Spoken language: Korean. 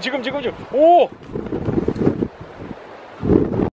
지금 지금 지금 지금. 오!